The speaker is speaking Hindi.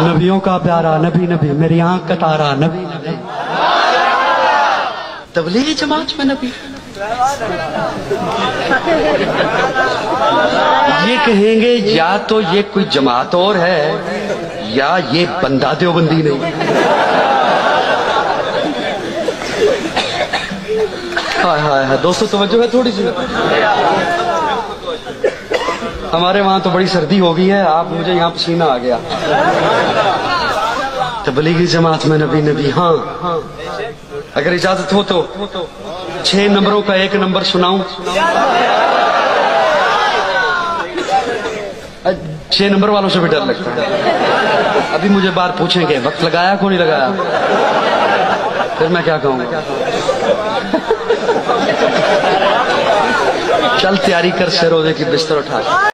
नबियों का प्यारा, नबी नबी, मेरी आँख कटारा नबी नबी। तबलीगी जमात में नबी। ये कहेंगे, या तो ये कोई जमात और है, या ये बंदा देवबंदी नहीं। हाय हाय हाय, दोस्तों, तवज्जो है थोड़ी सी? हमारे वहाँ तो बड़ी सर्दी हो गई है, आप मुझे यहाँ पसीना आ गया। तबलीगी जमात में नबी नबी हाँ। अगर इजाज़त हो तो छह नंबरों का एक नंबर सुनाऊं। छह नंबर वालों से भी डर लगता है। अभी मुझे बार पूछेंगे, वक्त लगाया को नहीं लगाया? फिर मैं क्या कहूँगा चल तैयारी कर से रोज़े की बिस्तर उठा।